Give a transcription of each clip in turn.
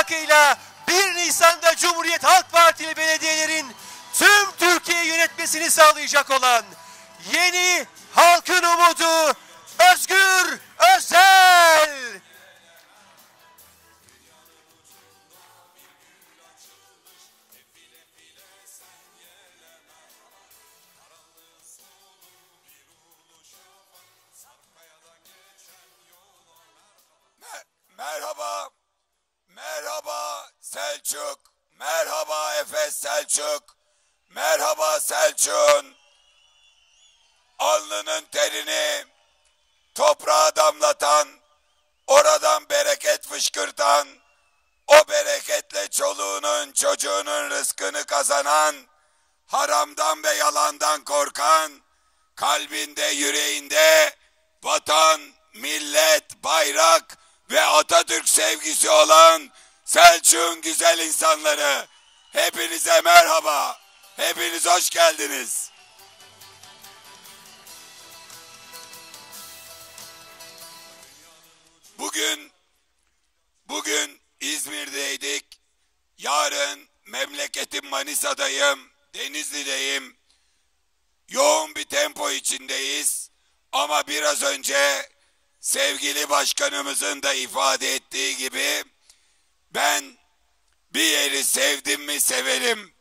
ittifakıyla 1 Nisan'da Cumhuriyet Halk Partili belediyelerin tüm Türkiye'yi yönetmesini sağlayacak olan yeni halkın umudu Özgür Özel. Merhaba, merhaba Selçuk, merhaba Efes Selçuk, merhaba Selçuk'un alnının terini toprağa damlatan, oradan bereket fışkırtan, o bereketle çoluğunun çocuğunun rızkını kazanan, haramdan ve yalandan korkan, kalbinde yüreğinde vatan, millet, bayrak ve Atatürk sevgisi olan Selçuk'un güzel insanları. Hepinize merhaba. Hepiniz hoş geldiniz. Bugün bugün İzmir'deydik. Yarın memleketim Manisa'dayım. Denizli'deyim. Yoğun bir tempo içindeyiz. Ama biraz önce sevgili başkanımızın da ifade ettiği gibi ben bir yeri sevdim mi severim.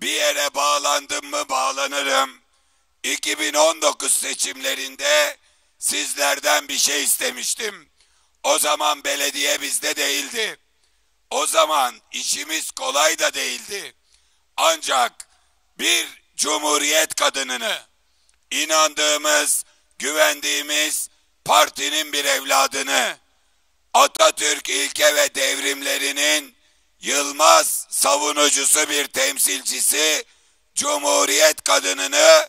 Bir yere bağlandım mı bağlanırım. 2019 seçimlerinde sizlerden bir şey istemiştim. O zaman belediye bizde değildi. O zaman işimiz kolay da değildi. Ancak bir cumhuriyet kadınını inandığımız, güvendiğimiz partinin bir evladını Atatürk ilke ve devrimlerinin yılmaz savunucusu bir temsilcisi Cumhuriyet kadınını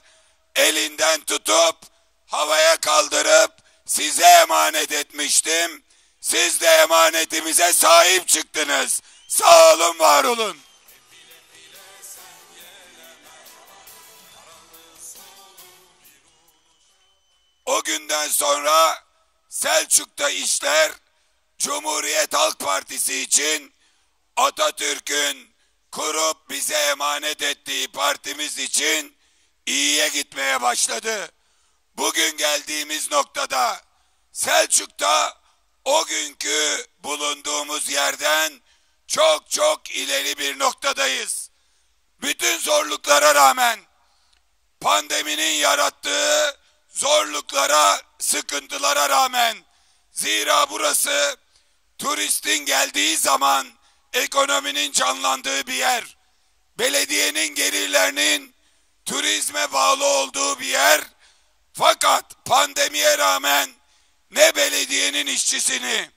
elinden tutup havaya kaldırıp size emanet etmiştim. Siz de emanetimize sahip çıktınız. Sağ olun, var olun. O günden sonra Selçuk'ta işler Cumhuriyet Halk Partisi için Atatürk'ün kurup bize emanet ettiği partimiz için iyiye gitmeye başladı. Bugün geldiğimiz noktada Selçuk'ta o günkü bulunduğumuz yerden çok çok ileri bir noktadayız. Bütün zorluklara rağmen pandeminin yarattığı zorluklara, sıkıntılara rağmen zira burası turistin geldiği zaman ekonominin canlandığı bir yer. Belediyenin gelirlerinin turizme bağlı olduğu bir yer. Fakat pandemiye rağmen ne belediyenin işçisini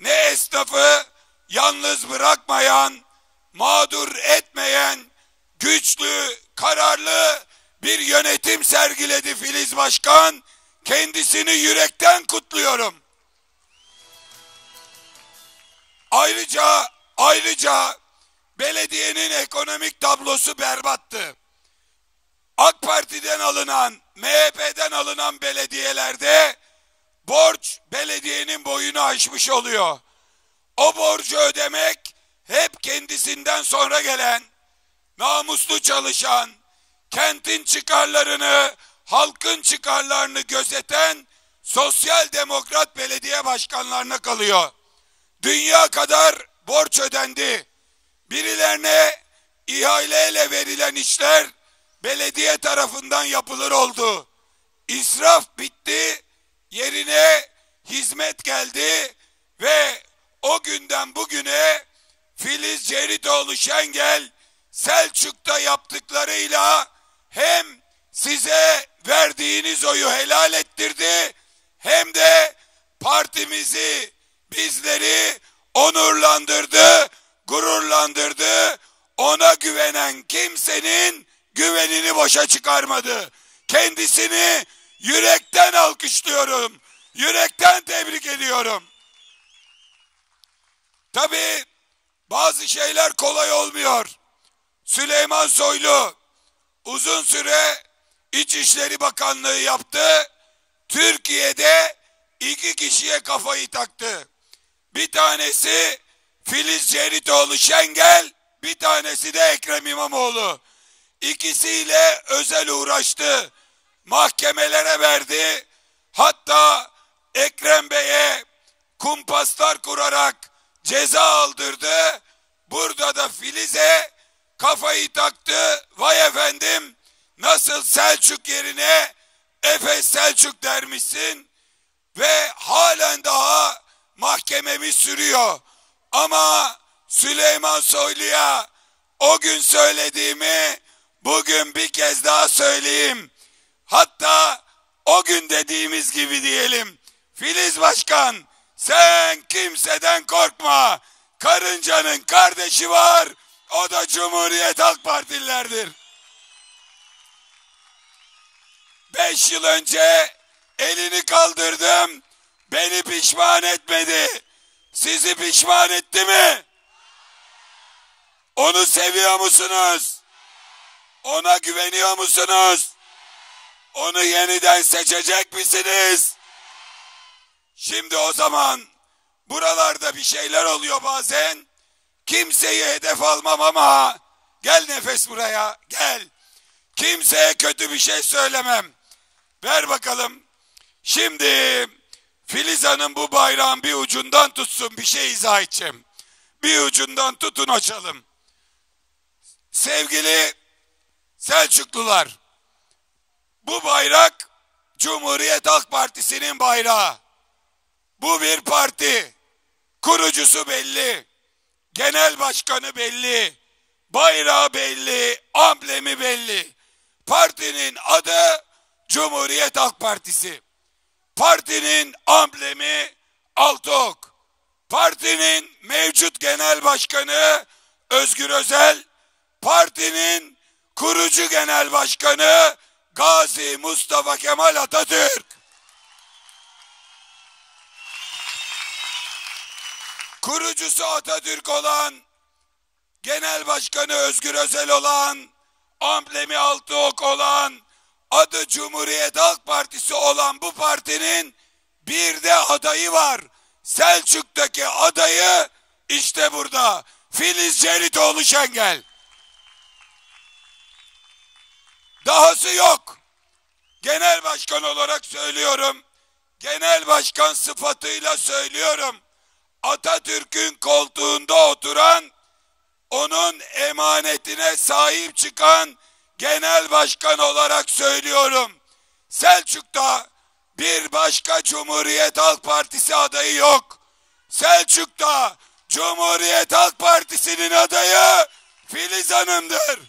ne esnafı yalnız bırakmayan, mağdur etmeyen, güçlü, kararlı bir yönetim sergiledi Filiz Başkan. Kendisini yürekten kutluyorum. Ayrıca ayrıca belediyenin ekonomik tablosu berbattı. AK Parti'den alınan, MHP'den alınan belediyelerde borç belediyenin boyunu aşmış oluyor. O borcu ödemek hep kendisinden sonra gelen, namuslu çalışan, kentin çıkarlarını, halkın çıkarlarını gözeten sosyal demokrat belediye başkanlarına kalıyor. Dünya kadar borç ödendi. Birilerine ihaleyle verilen işler belediye tarafından yapılır oldu. İsraf bitti, yerine hizmet geldi ve o günden bugüne Filiz Ceritoğlu Şengel Selçuk'ta yaptıklarıyla hem size verdiğiniz oyu helal ettirdi hem de partimizi bizleri onurlandırdı, gururlandırdı. Ona güvenen kimsenin güvenini boşa çıkarmadı. Kendisini yürekten alkışlıyorum. Yürekten tebrik ediyorum. Tabii bazı şeyler kolay olmuyor. Süleyman Soylu uzun süre İçişleri Bakanlığı yaptı. Türkiye'de iki kişiye kafayı taktı. Bir tanesi Filiz Ceritoğlu Şengel, bir tanesi de Ekrem İmamoğlu. İkisiyle özel uğraştı. Mahkemelere verdi. Hatta Ekrem Bey'e kumpaslar kurarak ceza aldırdı. Burada da Filiz'e kafayı taktı. Vay efendim nasıl Selçuk yerine Efes Selçuk dermişsin ve halen daha mahkememiz sürüyor. Ama Süleyman Soylu'ya o gün söylediğimi bugün bir kez daha söyleyeyim. Hatta o gün dediğimiz gibi diyelim. Filiz Başkan sen kimseden korkma. Karıncanın kardeşi var. O da Cumhuriyet Halk Partililerdir. Beş yıl önce elini kaldırdım. Beni pişman etmedi. Sizi pişman etti mi? Onu seviyor musunuz? Ona güveniyor musunuz? Onu yeniden seçecek misiniz? Şimdi o zaman buralarda bir şeyler oluyor bazen. Kimseyi hedef almam ama gel nefes buraya gel. Kimseye kötü bir şey söylemem. Ver bakalım. Şimdi Filiz Hanım bu bayrağın bir ucundan tutsun bir şey izah edeceğim. Bir ucundan tutun açalım. Sevgili Selçuklular, bu bayrak Cumhuriyet Halk Partisi'nin bayrağı. Bu bir parti. Kurucusu belli. Genel başkanı belli. Bayrağı belli. Amblemi belli. Partinin adı Cumhuriyet Halk Partisi. Partinin amblemi altı ok. Partinin mevcut genel başkanı Özgür Özel, partinin kurucu genel başkanı Gazi Mustafa Kemal Atatürk. Kurucusu Atatürk olan, genel başkanı Özgür Özel olan, amblemi altı ok olan, adı Cumhuriyet Halk Partisi olan bu partinin bir de adayı var. Selçuk'taki adayı işte burada. Filiz Ceritoğlu Şengel. Dahası yok. Genel başkan olarak söylüyorum. Genel başkan sıfatıyla söylüyorum. Atatürk'ün koltuğunda oturan, onun emanetine sahip çıkan genel başkan olarak söylüyorum. Selçuk'ta bir başka Cumhuriyet Halk Partisi adayı yok. Selçuk'ta Cumhuriyet Halk Partisi'nin adayı Filiz Hanım'dır.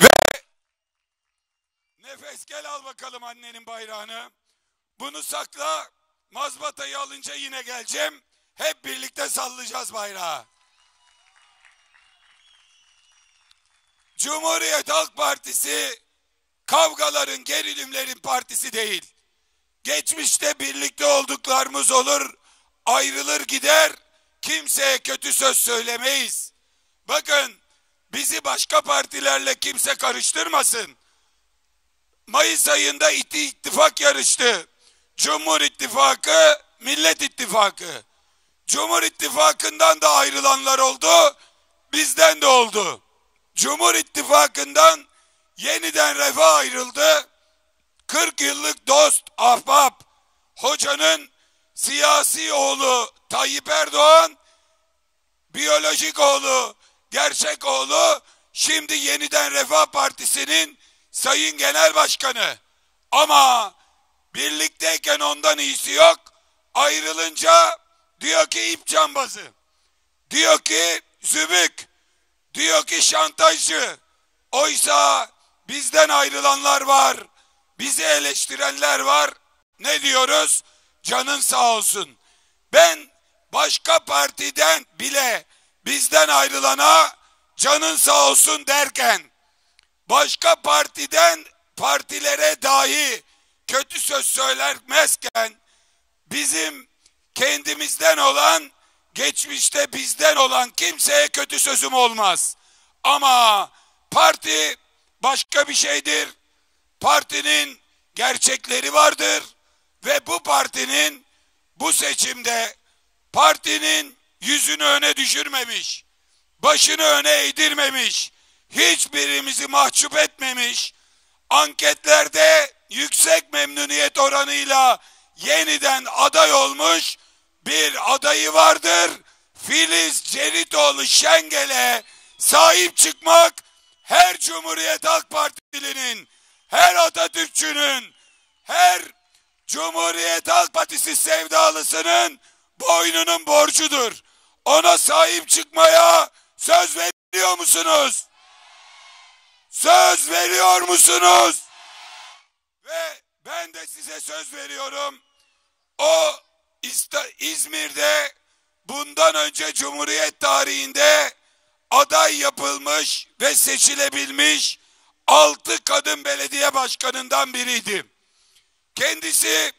Ve nefes gel al bakalım annenin bayrağını. Bunu sakla. Mazbatayı alınca yine geleceğim. Hep birlikte sallayacağız bayrağı. Cumhuriyet Halk Partisi kavgaların, gerilimlerin partisi değil. Geçmişte birlikte olduklarımız olur, ayrılır gider, kimseye kötü söz söylemeyiz. Bakın, bizi başka partilerle kimse karıştırmasın. Mayıs ayında İti ittifak yarıştı. Cumhur İttifakı, Millet İttifakı. Cumhur İttifakı'ndan da ayrılanlar oldu, bizden de oldu. Cumhur İttifakı'ndan yeniden refah ayrıldı. 40 yıllık dost, ahbap, hocanın siyasi oğlu Tayyip Erdoğan, biyolojik oğlu, gerçek oğlu, şimdi yeniden Refah Partisi'nin sayın genel başkanı. Ama birlikteyken ondan iyisi yok. Ayrılınca diyor ki ip cambazı. Diyor ki zübük. Diyor ki şantajcı. Oysa bizden ayrılanlar var. Bizi eleştirenler var. Ne diyoruz? Canın sağ olsun. Ben başka partiden bile bizden ayrılana canın sağ olsun derken başka partiden partilere dahi kötü söz söylemezken bizim kendimizden olan geçmişte bizden olan kimseye kötü sözüm olmaz. Ama parti başka bir şeydir. Partinin gerçekleri vardır ve bu partinin bu seçimde partinin yüzünü öne düşürmemiş, başını öne eğdirmemiş, hiçbirimizi mahcup etmemiş, anketlerde yüksek memnuniyet oranıyla yeniden aday olmuş bir adayı vardır. Filiz Ceritoğlu Şengel'e sahip çıkmak her Cumhuriyet Halk Partilinin, her Atatürkçünün, her Cumhuriyet Halk Partisi sevdalısının boynunun borcudur. Ona sahip çıkmaya söz veriyor musunuz? Söz veriyor musunuz? Ve ben de size söz veriyorum. O İzmir'de bundan önce Cumhuriyet tarihinde aday yapılmış ve seçilebilmiş altı kadın belediye başkanından biriydi. Kendisi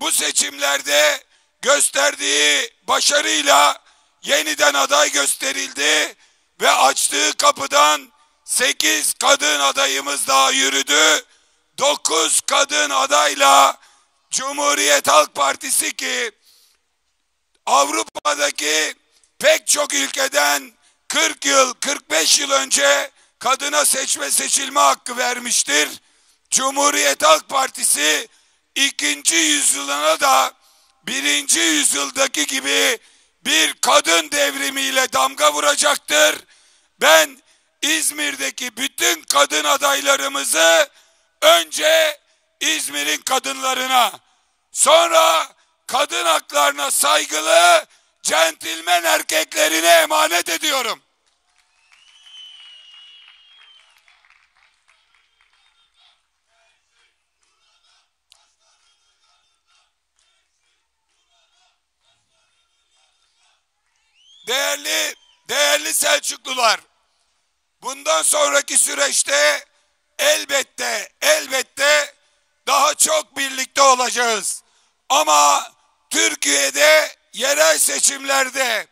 bu seçimlerde gösterdiği başarıyla yeniden aday gösterildi ve açtığı kapıdan sekiz kadın adayımız daha yürüdü. Dokuz kadın adayla Cumhuriyet Halk Partisi ki Avrupa'daki pek çok ülkeden 40 yıl, 45 yıl önce kadına seçme seçilme hakkı vermiştir. Cumhuriyet Halk Partisi ikinci yüzyılına da birinci yüzyıldaki gibi bir kadın devrimiyle damga vuracaktır. Ben İzmir'deki bütün kadın adaylarımızı önce İzmir'in kadınlarına sonra kadın haklarına saygılı centilmen erkeklerine emanet ediyorum. Değerli değerli Selçuklular bundan sonraki süreçte elbette çok birlikte olacağız. Ama Türkiye'de yerel seçimlerde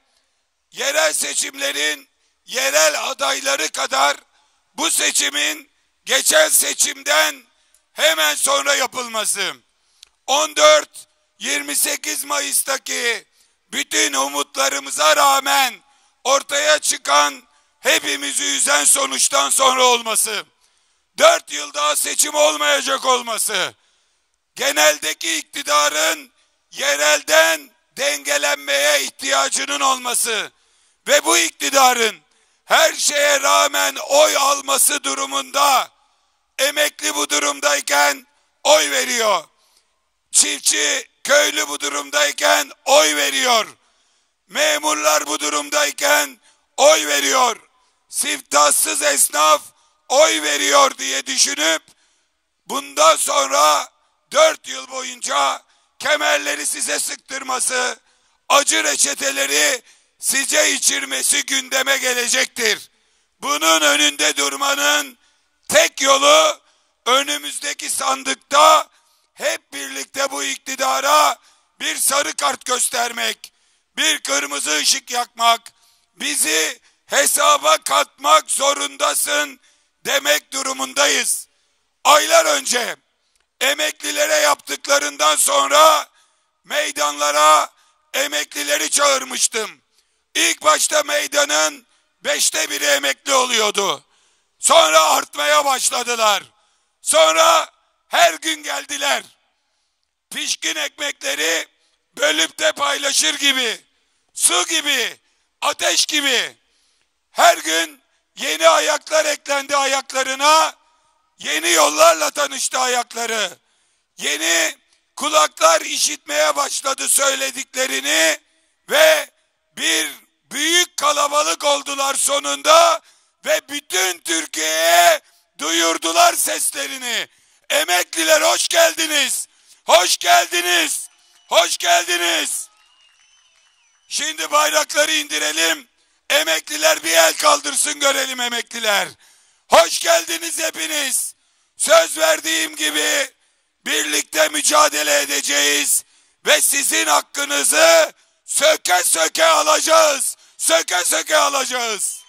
yerel seçimlerin yerel adayları kadar bu seçimin geçen seçimden hemen sonra yapılması. 14 28 Mayıs'taki bütün umutlarımıza rağmen ortaya çıkan hepimizi üzen sonuçtan sonra olması. dört yıl daha seçim olmayacak olması, geneldeki iktidarın yerelden dengelenmeye ihtiyacının olması ve bu iktidarın her şeye rağmen oy alması durumunda emekli bu durumdayken oy veriyor. Çiftçi, köylü bu durumdayken oy veriyor. Memurlar bu durumdayken oy veriyor. Siftahsız esnaf oy veriyor diye düşünüp bundan sonra dört yıl boyunca kemerleri size sıktırması, acı reçeteleri size içirmesi gündeme gelecektir. Bunun önünde durmanın tek yolu önümüzdeki sandıkta hep birlikte bu iktidara bir sarı kart göstermek, bir kırmızı ışık yakmak, bizi hesaba katmak zorundasın demek durumundayız. Aylar önce emeklilere yaptıklarından sonra meydanlara emeklileri çağırmıştım. İlk başta meydanın beşte biri emekli oluyordu. Sonra artmaya başladılar. Sonra her gün geldiler. Pişkin ekmekleri bölüp de paylaşır gibi, su gibi, ateş gibi her gün Yeni ayaklar eklendi ayaklarına. Yeni yollarla tanıştı ayakları. Yeni kulaklar işitmeye başladı söylediklerini ve bir büyük kalabalık oldular sonunda ve bütün Türkiye'ye duyurdular seslerini. Emekliler hoş geldiniz. Hoş geldiniz. Hoş geldiniz. Şimdi bayrakları indirelim. Emekliler bir el kaldırsın görelim emekliler. Hoş geldiniz hepiniz. Söz verdiğim gibi birlikte mücadele edeceğiz ve sizin hakkınızı söke söke alacağız. Söke söke alacağız.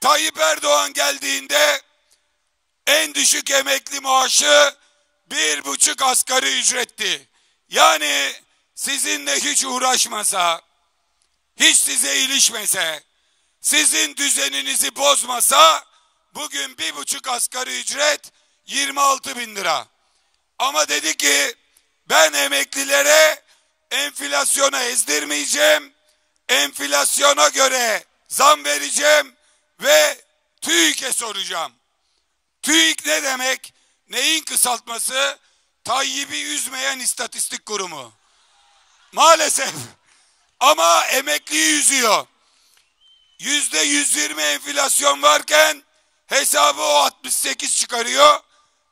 Tayyip Erdoğan geldiğinde en düşük emekli maaşı bir buçuk asgari ücretti. Yani sizinle hiç uğraşmasa, hiç size ilişmese, sizin düzeninizi bozmasa, bugün bir buçuk asgari ücret 26 bin lira. Ama dedi ki ben emeklilere enflasyona ezdirmeyeceğim, enflasyona göre zam vereceğim ve TÜİK'e soracağım. TÜİK ne demek? Neyin kısaltması? Tayyip'i üzmeyen istatistik kurumu. Maalesef. Ama emekliyi üzüyor. Yüzde 120 enflasyon varken hesabı o 68 çıkarıyor.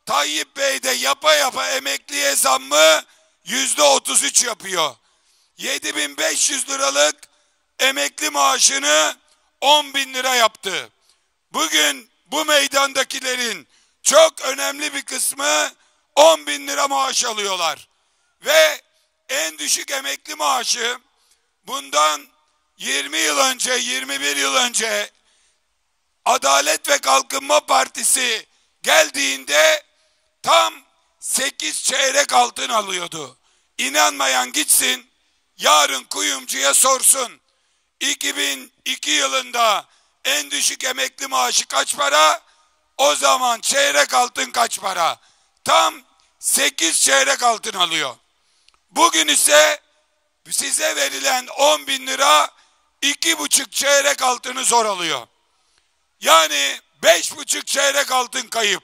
Tayyip Bey de yapa yapa emekliye zammı yüzde 33 yapıyor. 7500 liralık emekli maaşını 10 bin lira yaptı. Bugün bu meydandakilerin çok önemli bir kısmı 10 bin lira maaş alıyorlar. Ve en düşük emekli maaşı bundan 20 yıl önce, 21 yıl önce Adalet ve Kalkınma Partisi geldiğinde tam 8 çeyrek altın alıyordu. İnanmayan gitsin, yarın kuyumcuya sorsun. 2002 yılında en düşük emekli maaşı kaç para? O zaman çeyrek altın kaç para? Tam 8 çeyrek altın alıyor. Bugün ise size verilen 10 bin lira iki buçuk çeyrek altını zor alıyor. Yani beş buçuk çeyrek altın kayıp.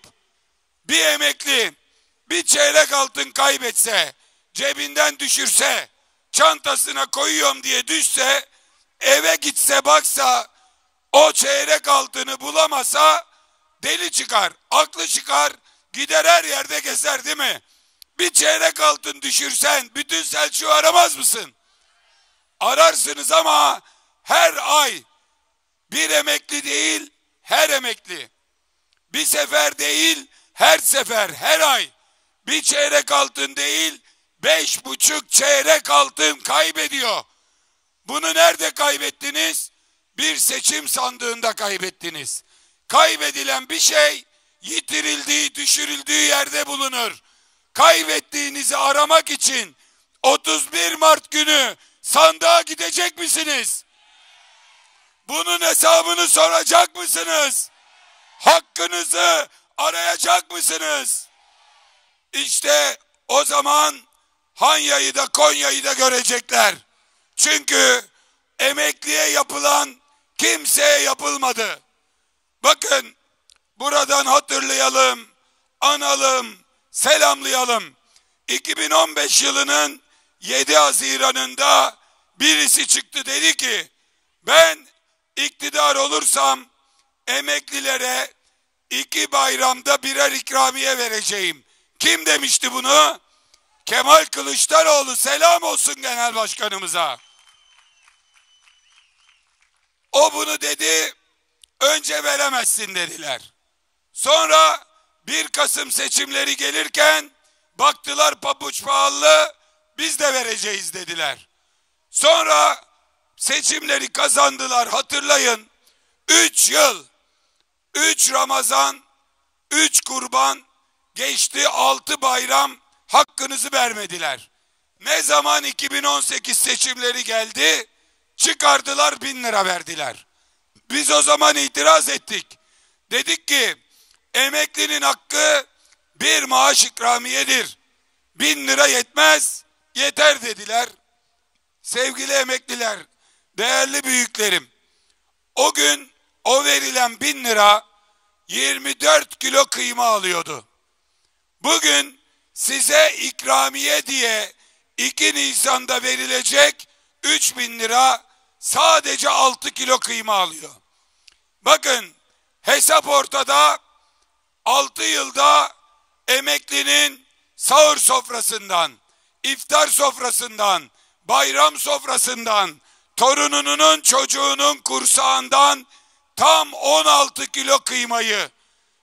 Bir emekli bir çeyrek altın kaybetse, cebinden düşürse, çantasına koyuyorum diye düşse, eve gitse baksa, o çeyrek altını bulamasa deli çıkar, aklı çıkar, gider her yerde gezer değil mi? Bir çeyrek altın düşürsen bütün Selçuk'u aramaz mısın? Ararsınız ama her ay bir emekli değil, her emekli. Bir sefer değil, her sefer, her ay. Bir çeyrek altın değil, beş buçuk çeyrek altın kaybediyor. Bunu nerede kaybettiniz? Bir seçim sandığında kaybettiniz. Kaybedilen bir şey yitirildiği, düşürüldüğü yerde bulunur. Kaybettiğinizi aramak için 31 Mart günü sandığa gidecek misiniz? Bunun hesabını soracak mısınız? Hakkınızı arayacak mısınız? İşte o zaman Hanya'yı da Konya'yı da görecekler. Çünkü emekliye yapılan kimseye yapılmadı. Bakın buradan hatırlayalım, analım, selamlayalım. 2015 yılının 7 Haziran'ında birisi çıktı dedi ki ben iktidar olursam emeklilere iki bayramda birer ikramiye vereceğim. Kim demişti bunu? Kemal Kılıçdaroğlu selam olsun genel başkanımıza. O bunu dedi, önce veremezsin dediler. Sonra 1 Kasım seçimleri gelirken baktılar pabuç pahalı, biz de vereceğiz dediler. Sonra seçimleri kazandılar hatırlayın. Üç yıl, üç Ramazan, üç kurban, geçti altı bayram hakkınızı vermediler. Ne zaman 2018 seçimleri geldi çıkardılar bin lira verdiler. Biz o zaman itiraz ettik. Dedik ki emeklinin hakkı bir maaş ikramiyedir. Bin lira yetmez yeter dediler. Sevgili emekliler değerli büyüklerim o gün o verilen bin lira 24 kilo kıyma alıyordu. Bugün size ikramiye diye 2 Nisan'da verilecek 3 bin lira sadece 6 kilo kıyma alıyor. Bakın hesap ortada 6 yılda emeklinin sahur sofrasından, iftar sofrasından, bayram sofrasından, torununun çocuğunun kursağından tam 16 kilo kıymayı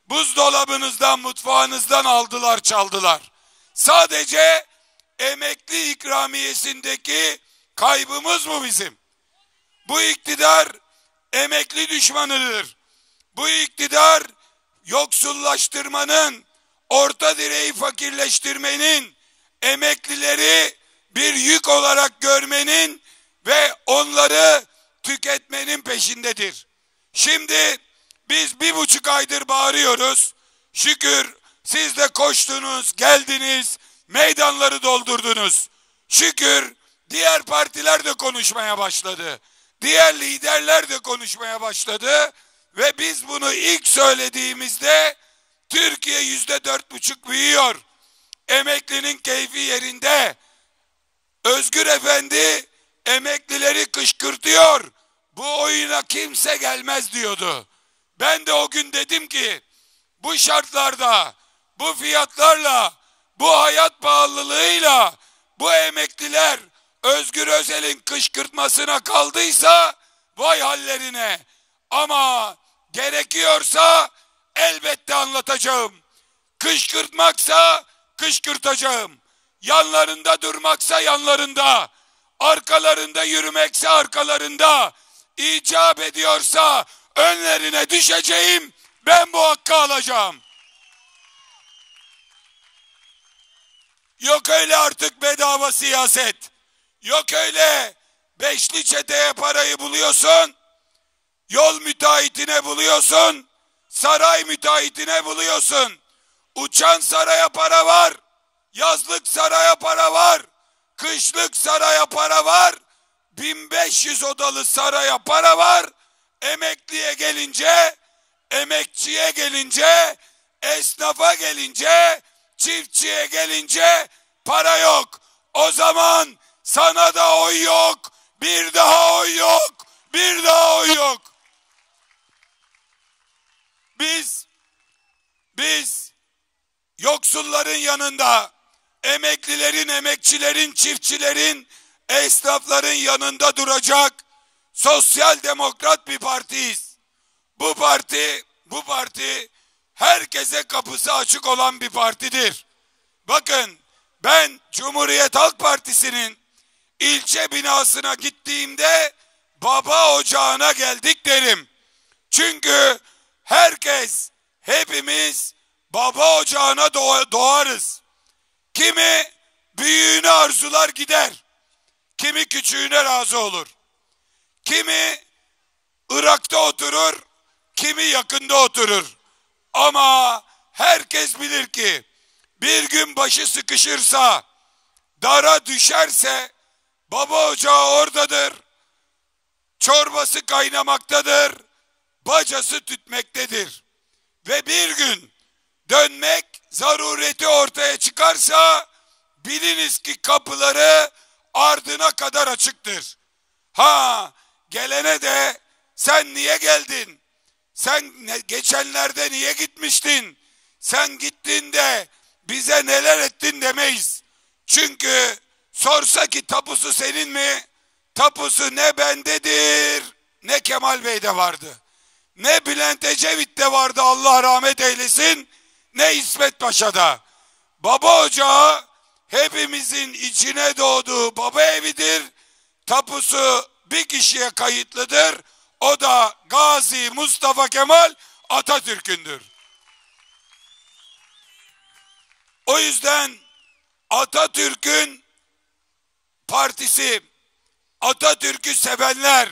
buzdolabınızdan mutfağınızdan aldılar çaldılar. Sadece emekli ikramiyesindeki kaybımız mı bizim? Bu iktidar emekli düşmanıdır. Bu iktidar yoksullaştırmanın, orta direği fakirleştirmenin, emeklileri bir yük olarak görmenin ve onları tüketmenin peşindedir. Şimdi biz bir buçuk aydır bağırıyoruz. Şükür siz de koştunuz, geldiniz, meydanları doldurdunuz. Şükür diğer partiler de konuşmaya başladı. Diğer liderler de konuşmaya başladı. Ve biz bunu ilk söylediğimizde Türkiye yüzde dört buçuk büyüyor. Emeklinin keyfi yerinde. Özgür Efendi emeklileri kışkırtıyor. Bu oyuna kimse gelmez diyordu. Ben de o gün dedim ki bu şartlarda, bu fiyatlarla, bu hayat pahalılığıyla bu emekliler Özgür Özel'in kışkırtmasına kaldıysa vay hallerine. Ama gerekiyorsa elbette anlatacağım. Kışkırtmaksa kışkırtacağım. Yanlarında durmaksa yanlarında. Arkalarında yürümekse arkalarında. icap ediyorsa önlerine düşeceğim. Ben bu hakkı alacağım. Yok öyle artık bedava siyaset. Yok öyle beşli çeteye parayı buluyorsun. Yol müteahhitine buluyorsun. Saray müteahhitine buluyorsun. Uçan saraya para var. Yazlık saraya para var. Kışlık saraya para var. 1500 odalı saraya para var. Emekliye gelince, emekçiye gelince, esnafa gelince, çiftçiye gelince para yok. O zaman sana da oy yok. Bir daha oy yok. Bir daha oy yok. Biz biz yoksulların yanında emeklilerin, emekçilerin, çiftçilerin, esnafların yanında duracak sosyal demokrat bir partiyiz. Bu parti, bu parti herkese kapısı açık olan bir partidir. Bakın ben Cumhuriyet Halk Partisi'nin ilçe binasına gittiğimde baba ocağına geldik derim. Çünkü herkes, hepimiz baba ocağına doğarız. Kimi büyüğünü arzular gider. Kimi küçüğüne razı olur. Kimi Irak'ta oturur, kimi yakında oturur. Ama herkes bilir ki bir gün başı sıkışırsa, dara düşerse baba ocağı oradadır. Çorbası kaynamaktadır. Bacası tütmektedir. Ve bir gün dönmek zarureti ortaya çıkarsa biliniz ki kapıları ardına kadar açıktır. Ha gelene de sen niye geldin? Sen geçenlerde niye gitmiştin? Sen gittin de bize neler ettin demeyiz. Çünkü sorsa ki tapusu senin mi? Tapusu ne bendedir ne Kemal Bey'de vardı. Ne Bülent Ecevit'te vardı Allah rahmet eylesin ne İsmet Paşa'da. Baba ocağı hepimizin içine doğduğu baba evidir. Tapusu bir kişiye kayıtlıdır. O da Gazi Mustafa Kemal Atatürk'ündür. O yüzden Atatürk'ün partisi, Atatürk'ü sevenler,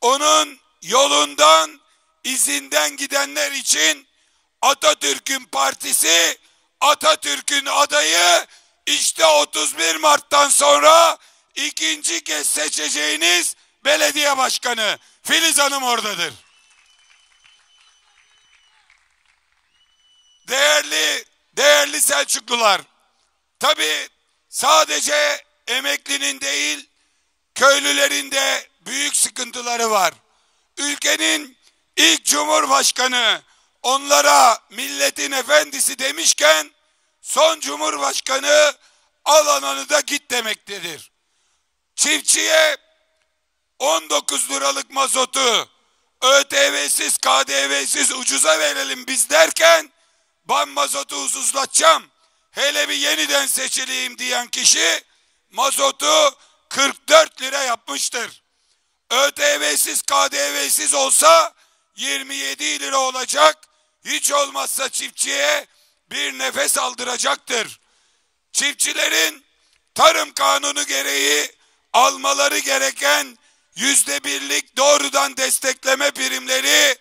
onun yolundan, izinden gidenler için Atatürk'ün partisi, Atatürk'ün adayı işte 31 Mart'tan sonra ikinci kez seçeceğiniz belediye başkanı Filiz Hanım oradadır. Değerli değerli Selçuklular. Tabi sadece emeklinin değil köylülerin de büyük sıkıntıları var. Ülkenin ilk cumhurbaşkanı onlara milletin efendisi demişken son cumhurbaşkanı al ananı da git demektedir. Çiftçiye 19 liralık mazotu ÖTV'siz KDV'siz ucuza verelim biz derken ben mazotu ucuzlatacağım hele bir yeniden seçileyim diyen kişi mazotu 44 lira yapmıştır. ÖTV'siz KDV'siz olsa 27 lira olacak. Hiç olmazsa çiftçiye bir nefes aldıracaktır. Çiftçilerin tarım kanunu gereği almaları gereken yüzde birlik doğrudan destekleme primleri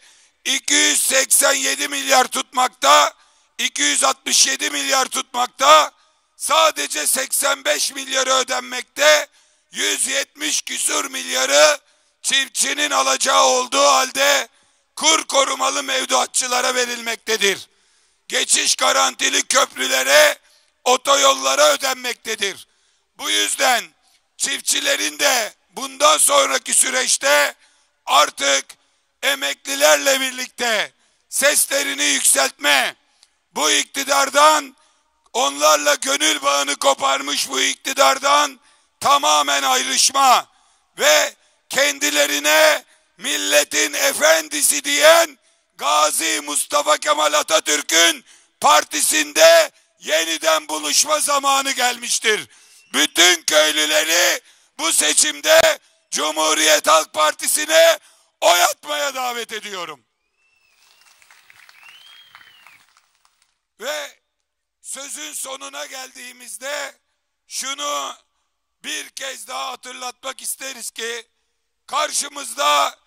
287 milyar tutmakta, 267 milyar tutmakta, sadece 85 milyarı ödenmekte, 170 küsur milyarı çiftçinin alacağı olduğu halde kur korumalı mevduatçılara verilmektedir. Geçiş garantili köprülere, otoyollara ödenmektedir. Bu yüzden çiftçilerin de bundan sonraki süreçte artık emeklilerle birlikte seslerini yükseltme, bu iktidardan onlarla gönül bağını koparmış bu iktidardan tamamen ayrışma ve kendilerine milletin efendisi diyen Gazi Mustafa Kemal Atatürk'ün partisinde yeniden buluşma zamanı gelmiştir. Bütün köylüleri bu seçimde Cumhuriyet Halk Partisi'ne oy atmaya davet ediyorum. Ve sözün sonuna geldiğimizde şunu bir kez daha hatırlatmak isteriz ki karşımızda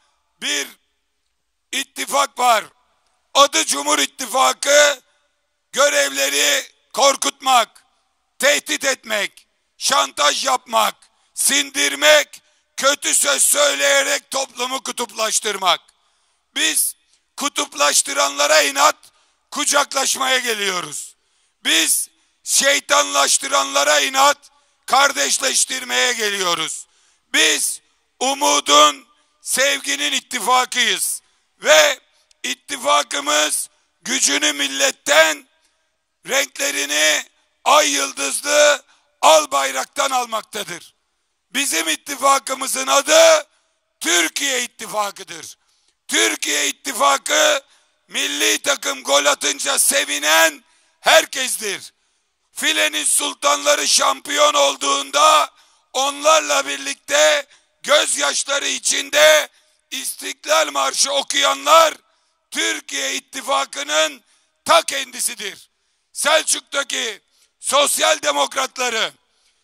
bir ittifak var. Adı Cumhur İttifakı görevleri korkutmak, tehdit etmek, şantaj yapmak, sindirmek, kötü söz söyleyerek toplumu kutuplaştırmak. Biz kutuplaştıranlara inat, kucaklaşmaya geliyoruz. Biz şeytanlaştıranlara inat, kardeşleştirmeye geliyoruz. Biz umudun, sevginin ittifakıyız. Ve ittifakımız gücünü milletten, renklerini ay yıldızlı al bayraktan almaktadır. Bizim ittifakımızın adı Türkiye İttifakı'dır. Türkiye İttifakı milli takım gol atınca sevinen herkestir. Filenin sultanları şampiyon olduğunda onlarla birlikte gözyaşları içinde İstiklal Marşı okuyanlar Türkiye İttifakı'nın ta kendisidir. Selçuk'taki sosyal demokratları,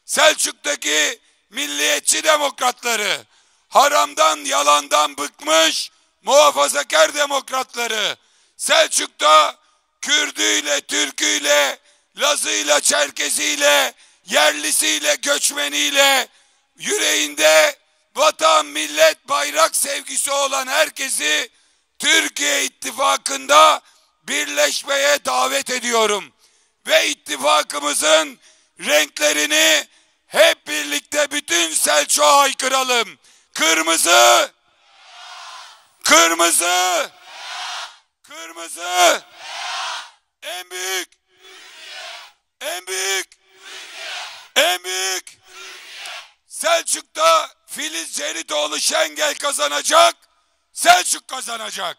Selçuk'taki milliyetçi demokratları, haramdan yalandan bıkmış muhafazakar demokratları, Selçuk'ta Kürdüyle, Türküyle, Lazıyla, Çerkeziyle, yerlisiyle, göçmeniyle, yüreğinde vatan, millet, bayrak sevgisi olan herkesi Türkiye ittifakında birleşmeye davet ediyorum. Ve ittifakımızın renklerini hep birlikte bütün Selçuk'a haykıralım. Kırmızı, kırmızı, kırmızı, en büyük, en büyük, en büyük. Selçuk'ta Filiz Ceritoğlu Şengel kazanacak, Selçuk kazanacak.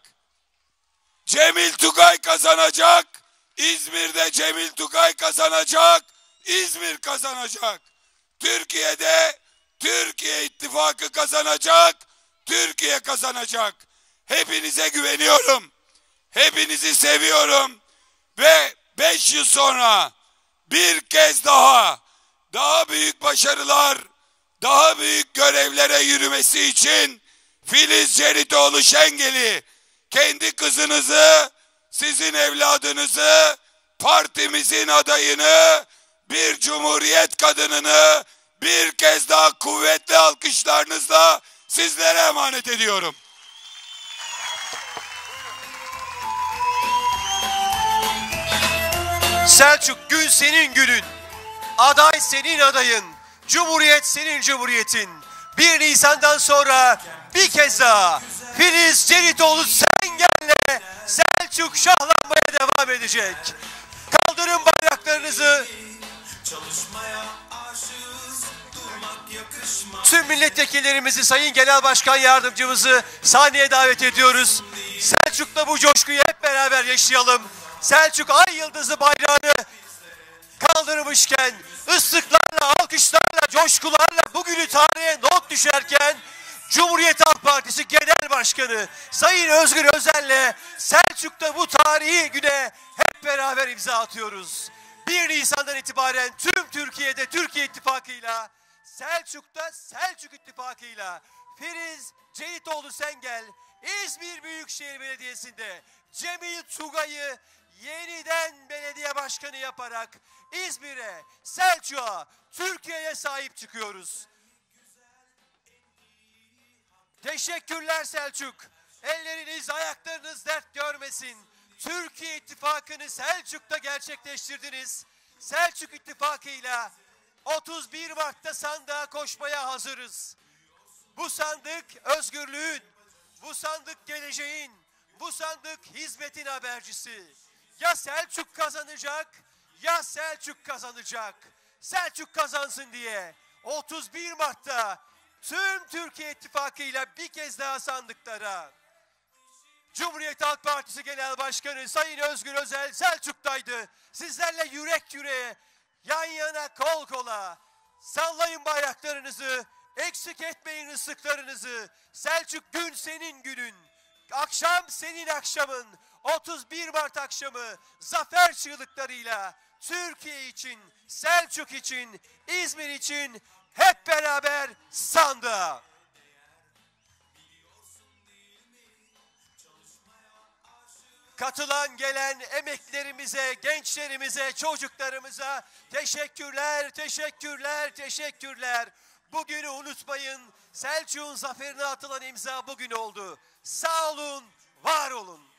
Cemil Tugay kazanacak, İzmir'de Cemil Tugay kazanacak, İzmir kazanacak. Türkiye'de Türkiye ittifakı kazanacak, Türkiye kazanacak. Hepinize güveniyorum. Hepinizi seviyorum. Ve beş yıl sonra bir kez daha daha büyük başarılar, daha büyük görevlere yürümesi için Filiz Ceritoğlu Şengel'i kendi kızınızı, sizin evladınızı, partimizin adayını, bir cumhuriyet kadınını bir kez daha kuvvetli alkışlarınızla sizlere emanet ediyorum. Selçuk gün senin günün. Aday senin adayın. Cumhuriyet senin cumhuriyetin. 1 Nisan'dan sonra bir kez daha Filiz Ceritoğlu Sengel'le Selçuk şahlanmaya devam edecek. Kaldırın bayraklarınızı. Çalışmaya aşığız, durmak yakışmaz. Tüm milletvekillerimizi, Sayın Genel Başkan Yardımcımızı sahneye davet ediyoruz. Selçuk'la bu coşkuyu hep beraber yaşayalım. Selçuk ay yıldızı bayrağını kaldırmışken, ıslıklarla, alkışlarla, coşkularla bugünü tarihe not düşerken Cumhuriyet Halk Partisi Genel Başkanı Sayın Özgür Özel'le Selçuk'ta bu tarihi güne hep beraber imza atıyoruz. 1 Nisan'dan itibaren tüm Türkiye'de Türkiye İttifakı'yla, Selçuk'ta Selçuk İttifakı'yla, Feriz Ceyitoğlu Sengel, İzmir Büyükşehir Belediyesi'nde Cemil Tugay'ı yeniden belediye başkanı yaparak İzmir'e, Selçuk'a, Türkiye'ye sahip çıkıyoruz. Teşekkürler Selçuk. Elleriniz, ayaklarınız dert görmesin. Türkiye İttifakı'nı Selçuk'ta gerçekleştirdiniz. Selçuk İttifakı'yla 31 Mart'ta sandığa koşmaya hazırız. Bu sandık özgürlüğün, bu sandık geleceğin, bu sandık hizmetin habercisi. Ya Selçuk kazanacak ya Selçuk kazanacak. Selçuk kazansın diye 31 Mart'ta tüm Türkiye İttifakı'yla bir kez daha sandıklara. Cumhuriyet Halk Partisi Genel Başkanı Sayın Özgür Özel Selçuk'taydı. Sizlerle yürek yüreğe, yan yana kol kola. Sallayın bayraklarınızı, eksik etmeyin ıslıklarınızı. Selçuk gün senin günün. Akşam senin akşamın. 31 Mart akşamı zafer çığlıklarıyla Türkiye için, Selçuk için, İzmir için hep beraber sandığa. Katılan gelen emeklerimize, gençlerimize, çocuklarımıza teşekkürler, teşekkürler, teşekkürler. Bugünü unutmayın. Selçuk'un zaferine atılan imza bugün oldu. Sağ olun, var olun.